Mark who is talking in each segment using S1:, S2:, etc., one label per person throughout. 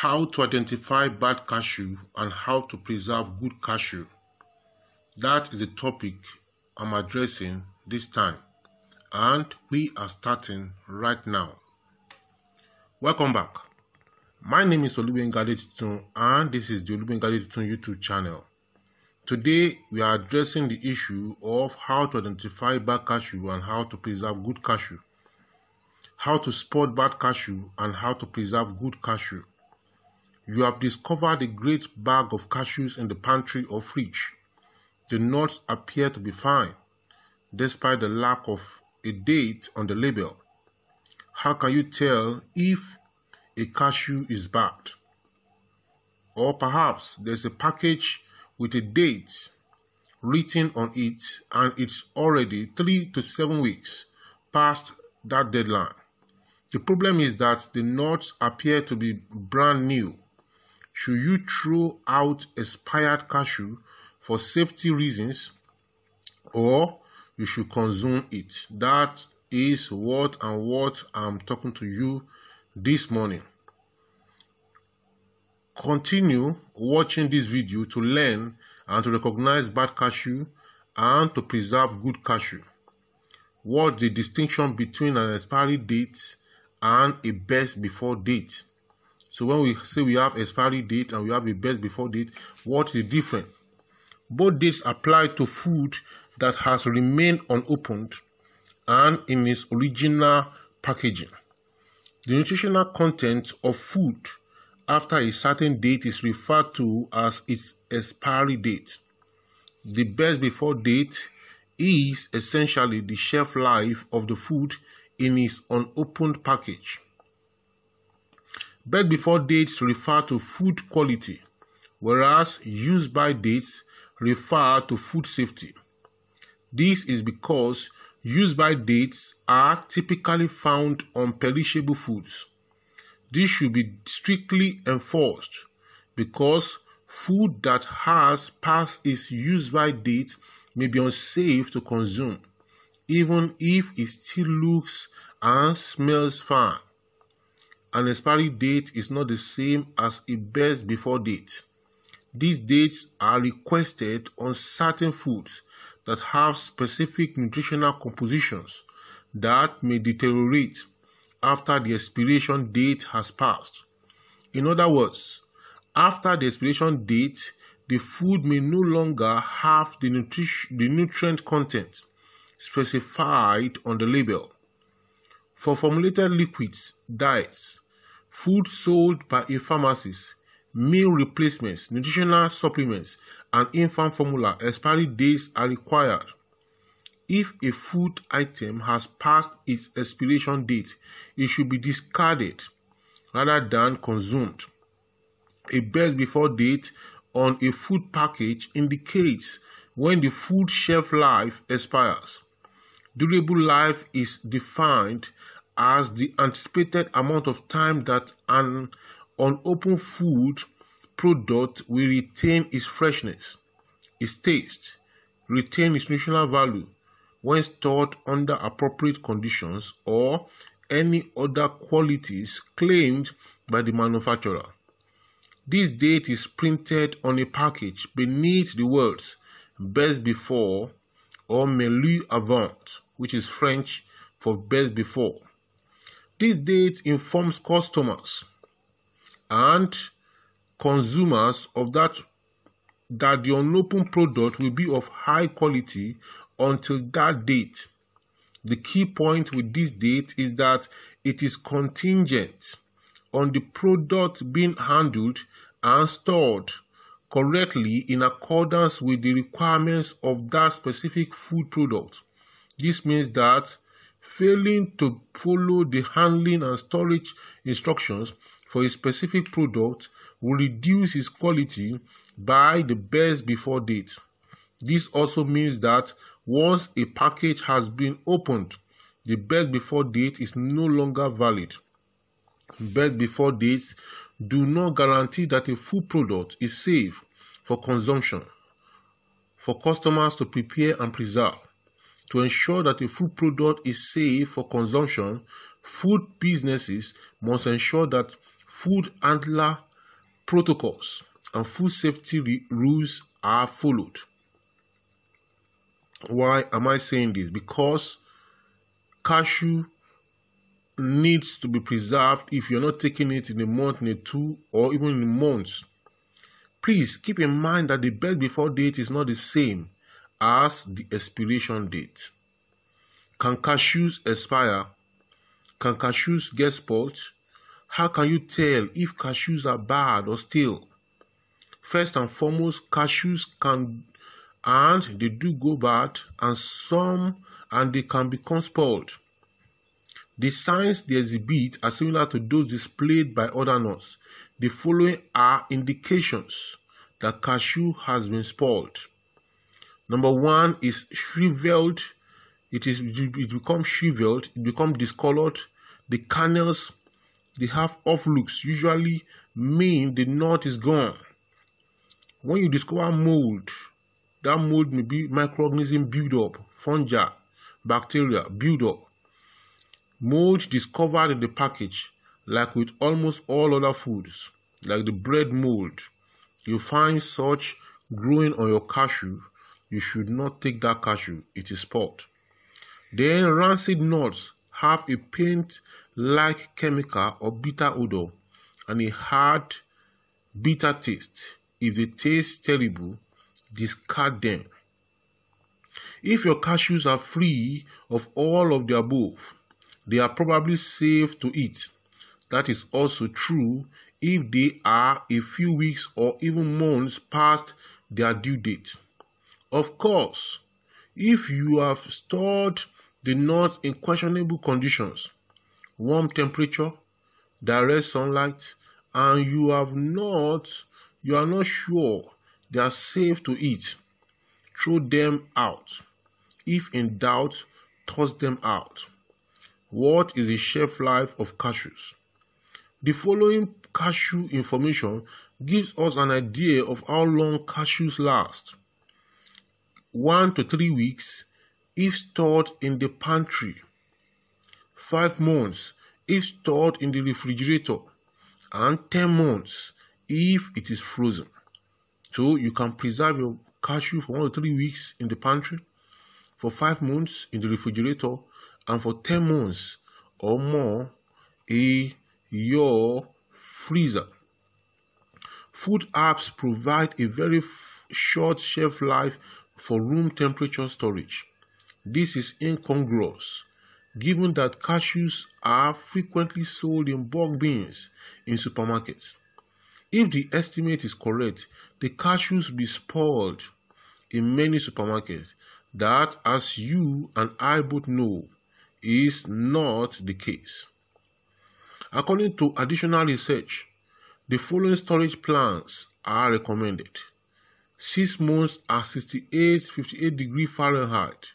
S1: how to identify bad cashew and how to preserve good cashew. That is the topic I'm addressing this time, and we are starting right now. Welcome back. My name is Olugbenga Adetitun, and this is the Olugbenga Adetitun YouTube channel. Today, we are addressing the issue of how to identify bad cashew and how to preserve good cashew, how to spot bad cashew and how to preserve good cashew. You have discovered a great bag of cashews in the pantry or fridge. The nuts appear to be fine, despite the lack of a date on the label. How can you tell if a cashew is bad? Or perhaps there's a package with a date written on it and it's already three to seven weeks past that deadline. The problem is that the nuts appear to be brand new should you throw out expired cashew for safety reasons or you should consume it? That is what and what I'm talking to you this morning. Continue watching this video to learn and to recognize bad cashew and to preserve good cashew. What the distinction between an expiry date and a best before date so when we say we have expiry date and we have a best before date, what is different? Both dates apply to food that has remained unopened and in its original packaging. The nutritional content of food after a certain date is referred to as its expiry date. The best before date is essentially the shelf life of the food in its unopened package. Best before dates refer to food quality, whereas use by dates refer to food safety. This is because use by dates are typically found on perishable foods. This should be strictly enforced because food that has passed its use by date may be unsafe to consume, even if it still looks and smells fine an expiry date is not the same as a best before date. These dates are requested on certain foods that have specific nutritional compositions that may deteriorate after the expiration date has passed. In other words, after the expiration date, the food may no longer have the, nutri- the nutrient content specified on the label. For formulated liquids, diets, food sold by a pharmacist, meal replacements, nutritional supplements, and infant formula expiry dates are required. If a food item has passed its expiration date, it should be discarded rather than consumed. A best before date on a food package indicates when the food shelf life expires. Durable life is defined as the anticipated amount of time that an unopened food product will retain its freshness, its taste, retain its nutritional value when stored under appropriate conditions or any other qualities claimed by the manufacturer. This date is printed on a package beneath the words best before or meilleur avant, which is French for best before. This date informs customers and consumers of that that the unopened product will be of high quality until that date. The key point with this date is that it is contingent on the product being handled and stored correctly in accordance with the requirements of that specific food product. This means that Failing to follow the handling and storage instructions for a specific product will reduce its quality by the best before date. This also means that once a package has been opened, the best before date is no longer valid. Best before dates do not guarantee that a food product is safe for consumption for customers to prepare and preserve. To ensure that a food product is safe for consumption, food businesses must ensure that food handler protocols and food safety rules are followed. Why am I saying this? Because cashew needs to be preserved if you're not taking it in a month, in a two, or even in months. Please keep in mind that the best before date is not the same as the expiration date. Can cashews expire? Can cashews get spoiled? How can you tell if cashews are bad or stale? First and foremost, cashews can and they do go bad, and some and they can become spoiled. The signs they exhibit are similar to those displayed by other nuts. The following are indications that cashew has been spoiled. Number one is shriveled. It is it becomes shriveled. It becomes discolored. The kernels they have off looks. Usually mean the nut is gone. When you discover mold, that mold may be microorganism build up, fungi, bacteria build up. Mold discovered in the package, like with almost all other foods, like the bread mold, you find such growing on your cashew, you should not take that cashew, it is spoiled. Then rancid nuts have a paint like chemical or bitter odor and a hard, bitter taste. If they taste terrible, discard them. If your cashews are free of all of the above, they are probably safe to eat. That is also true if they are a few weeks or even months past their due date. Of course, if you have stored the nuts in questionable conditions, warm temperature, direct sunlight, and you have not you are not sure they are safe to eat, throw them out. If in doubt, toss them out. What is the shelf life of cashews? The following cashew information gives us an idea of how long cashews last. 1 to 3 weeks if stored in the pantry. 5 months if stored in the refrigerator. And 10 months if it is frozen. So you can preserve your cashew for 1 to 3 weeks in the pantry, for 5 months in the refrigerator, and for 10 months or more in your freezer. Food apps provide a very short shelf life for room temperature storage. This is incongruous given that cashews are frequently sold in bulk bins in supermarkets. If the estimate is correct, the cashews be spoiled in many supermarkets. That, as you and I both know, is not the case. According to additional research, the following storage plans are recommended. 6 months at 68 58 degree Fahrenheit,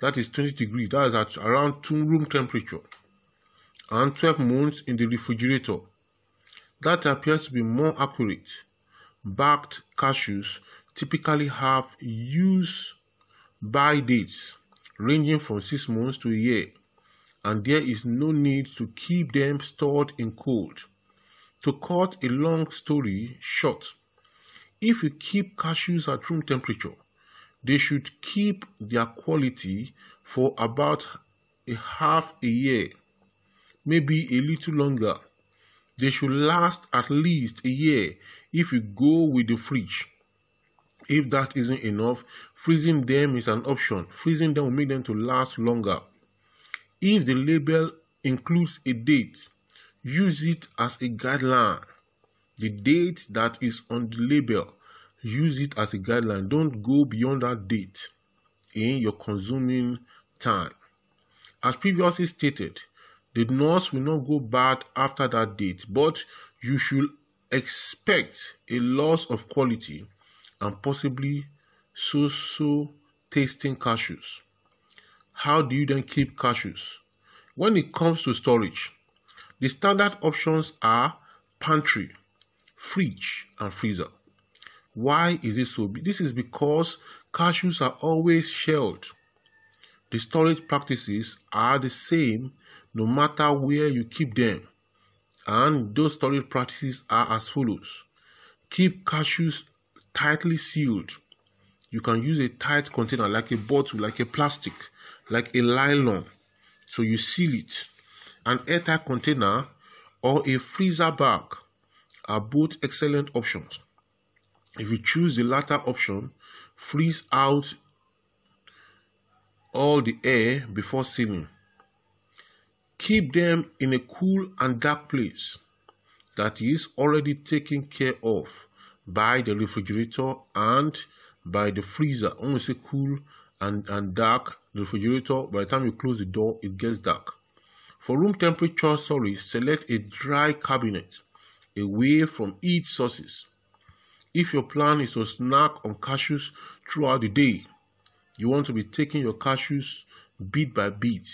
S1: that is 20 degrees, that is at around 2 room temperature, and 12 months in the refrigerator. That appears to be more accurate. Backed cashews typically have use by dates ranging from 6 months to a year and there is no need to keep them stored in cold. To cut a long story short, if you keep cashews at room temperature, they should keep their quality for about a half a year, maybe a little longer. They should last at least a year if you go with the fridge. If that isn't enough, freezing them is an option. Freezing them will make them to last longer. If the label includes a date, use it as a guideline. The date that is on the label, use it as a guideline. Don't go beyond that date in your consuming time. As previously stated, the nurse will not go bad after that date, but you should expect a loss of quality and possibly so so tasting cashews. How do you then keep cashews? When it comes to storage, the standard options are pantry, fridge, and freezer. Why is it so? This is because cashews are always shelled. The storage practices are the same no matter where you keep them. And those storage practices are as follows Keep cashews tightly sealed. You can use a tight container like a bottle, like a plastic, like a nylon. So you seal it. An airtight container or a freezer bag are both excellent options. If you choose the latter option, freeze out all the air before sealing. Keep them in a cool and dark place that is already taken care of by the refrigerator and by the freezer. When we say cool and, and dark, the refrigerator, by the time you close the door, it gets dark. For room temperature sorry, select a dry cabinet away from heat sources. If your plan is to snack on cashews throughout the day, you want to be taking your cashews bit by bit,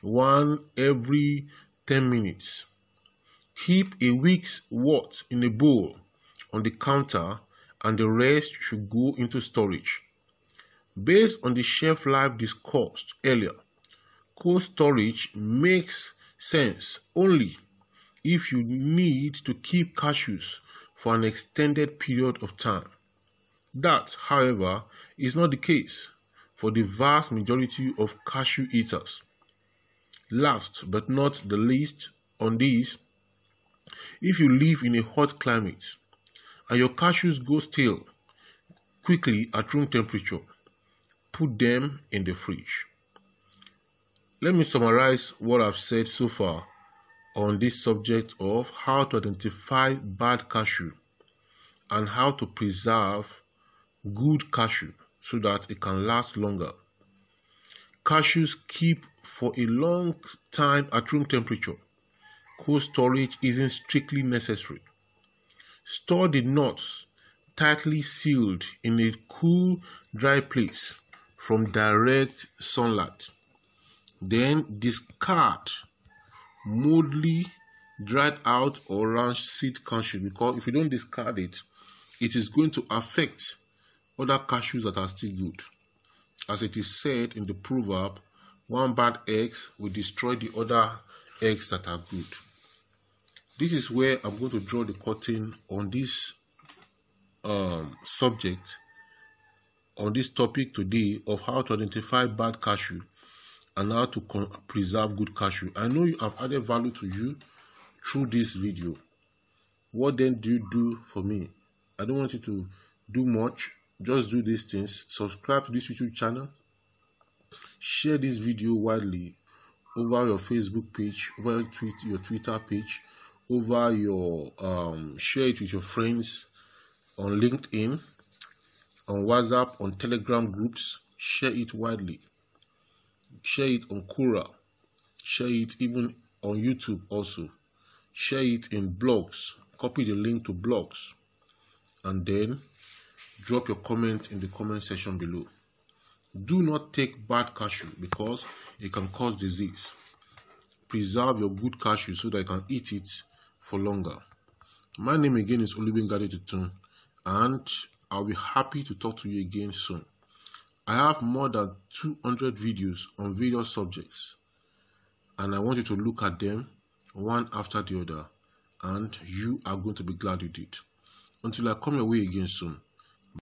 S1: one every 10 minutes. Keep a week's worth in a bowl on the counter and the rest should go into storage. Based on the shelf life discussed earlier, cold storage makes sense only if you need to keep cashews for an extended period of time. That, however, is not the case for the vast majority of cashew eaters. Last but not the least on this, if you live in a hot climate and your cashews go stale quickly at room temperature, put them in the fridge. Let me summarize what I've said so far on this subject of how to identify bad cashew and how to preserve good cashew so that it can last longer. Cashews keep for a long time at room temperature. Cold storage isn't strictly necessary. Store the nuts tightly sealed in a cool, dry place from direct sunlight. Then discard moldly dried out or ranched seed cashew because if you don't discard it, it is going to affect other cashews that are still good. As it is said in the proverb, one bad egg will destroy the other eggs that are good. This is where I'm going to draw the curtain on this um, subject, on this topic today of how to identify bad cashew and how to preserve good cashew. I know you have added value to you through this video. What then do you do for me? I don't want you to do much. Just do these things. Subscribe to this YouTube channel. Share this video widely over your Facebook page, over your, tweet, your Twitter page, over your um, share it with your friends on LinkedIn, on WhatsApp, on Telegram groups. Share it widely share it on Quora, share it even on YouTube also, share it in blogs, copy the link to blogs, and then drop your comment in the comment section below. Do not take bad cashew because it can cause disease. Preserve your good cashew so that you can eat it for longer. My name again is Olugbenga Adetitun, and I'll be happy to talk to you again soon. I have more than 200 videos on various subjects and I want you to look at them one after the other and you are going to be glad you did. Until I come your way again soon,